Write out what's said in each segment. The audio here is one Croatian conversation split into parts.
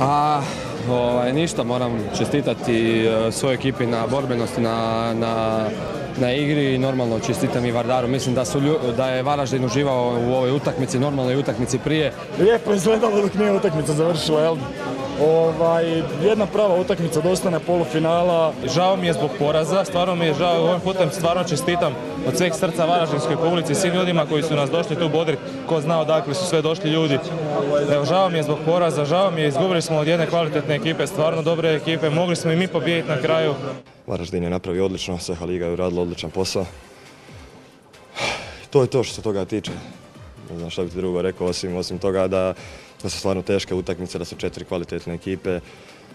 A, ovaj, ništa, moram čestitati e, svojoj ekipi na borbenosti, na, na, na igri i normalno čestitam i Vardaru. Mislim da, su, da je Varaždin uživao u ovoj utakmici, normalnoj utakmici prije. Lijepo je izgledalo dok nije utakmica završila, jel? Ovaj, jedna prava utakmica do ostane polufinala. Žao mi je zbog poraza, stvarno mi je žao, ovim putem stvarno čestitam od sveg srca Varaždinskoj publici, svim ljudima koji su nas došli tu bodrit, ko zna odakle su sve došli ljudi. Evo, žao mi je zbog poraza, žao mi je, izgubili smo od jedne kvalitetne ekipe, stvarno dobre ekipe, mogli smo i mi pobijediti na kraju. Varaždin je napravio odlično, Seha Liga je uradila odličan posao. To je to što se toga tiče. Ne znam šta bi ti drugo rekao, osim, osim toga da, da su stvarno teške utakmice, da su četiri kvalitetne ekipe.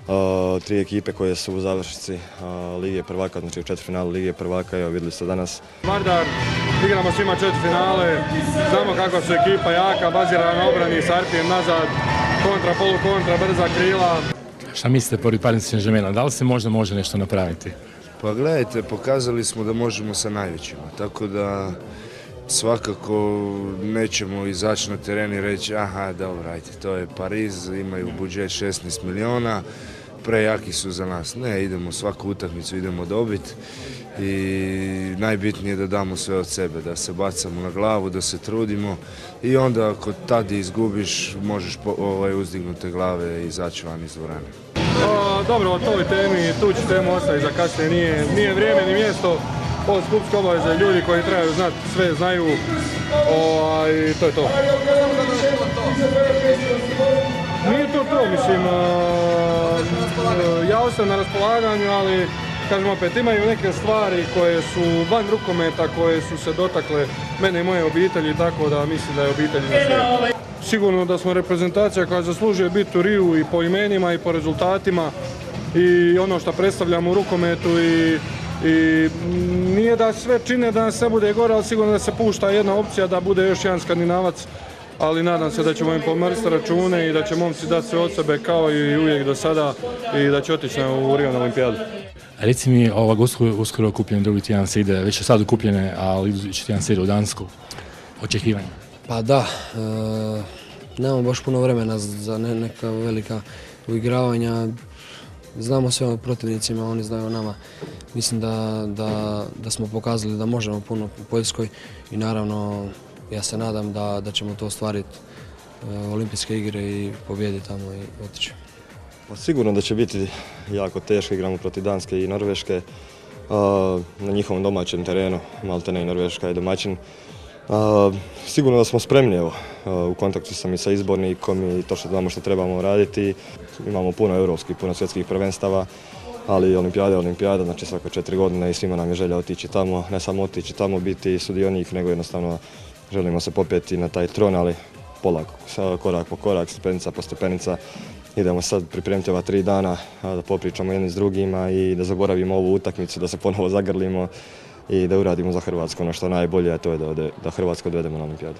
Uh, tri ekipe koje su u završnici uh, Lige prvaka, znači u četvrtfinalu Lige prvaka, evo vidjeli ste danas Vardar, igramo svima četiri finale, znamo kako su ekipa jaka, bazirana na obrani, s Arpijem nazad, kontra, polu kontra, brza krila. Šta mislite pored Paris Saint-Germaina? Da li se možda može nešto napraviti? Pa gledajte, pokazali smo da možemo sa najvećima, tako da svakako nećemo izaći na teren i reći aha, dobro, ajde, to je Pariz, imaju budžet 16 miliona, prejaki su za nas. Ne, idemo svaku utakmicu, idemo dobiti i najbitnije je da damo sve od sebe, da se bacamo na glavu, da se trudimo i onda ako tad izgubiš možeš ovaj, uzdignute glave i izaći van iz dvorane. Dobro, o toj temi, tu ću temu ostaviti za kasnije, nije, nije vrijeme ni mjesto. Ovo su klubske obaveze, ljudi koji trebaju znati, sve znaju, ovaj, to je to. Nije to to, mislim, a, ja ostajem na raspolaganju, ali kažem opet, imaju neke stvari koje su van rukometa, koje su se dotakle mene i moje obitelji, tako da mislim da je obitelj na sve. Sigurno da smo reprezentacija koja zaslužuje biti u Riju i po imenima i po rezultatima i ono što predstavljamo u rukometu i, i nije da sve čine da nas sve bude gore, ali sigurno da se pušta jedna opcija da bude još jedan skandinavac ali nadam se da ćemo im pomrsti račune i da će momci dati sve od sebe kao i uvijek do sada i da će otići na u Rio na olimpijadu. Reci mi, ovog uskoro, uskoro okupljen drugi tjedan se ide, već je sad okupljene, ali idući tjedan se ide u Dansku. Očekivanja. Pa da, e, nemamo baš puno vremena za ne- neka velika uigravanja. Znamo sve o protivnicima, oni znaju o nama. Mislim da, smo pokazali da možemo puno u Poljskoj i naravno ja se nadam da, ćemo to ostvariti e, olimpijske igre i pobijediti tamo i otići. Pa sigurno da će biti jako teško, igramo protiv Danske i Norveške na njihovom domaćem terenu, Maltene i Norveška je domaćin. Sigurno da smo spremni, evo, u kontaktu sam i sa izbornikom i to što znamo što trebamo raditi. Imamo puno europskih, puno svjetskih prvenstava, ali olimpijada je olimpijada, znači svako četiri godine i svima nam je želja otići tamo, ne samo otići tamo, biti sudionik, nego jednostavno želimo se popeti na taj tron, ali polako, korak po korak, stepenica po stepenica. Idemo sad pripremiti ova tri dana, da popričamo jedni s drugima i da zaboravimo ovu utakmicu, da se ponovo zagrlimo i da uradimo za Hrvatsku ono što je najbolje, a to je da, da Hrvatsku odvedemo na olimpijadu.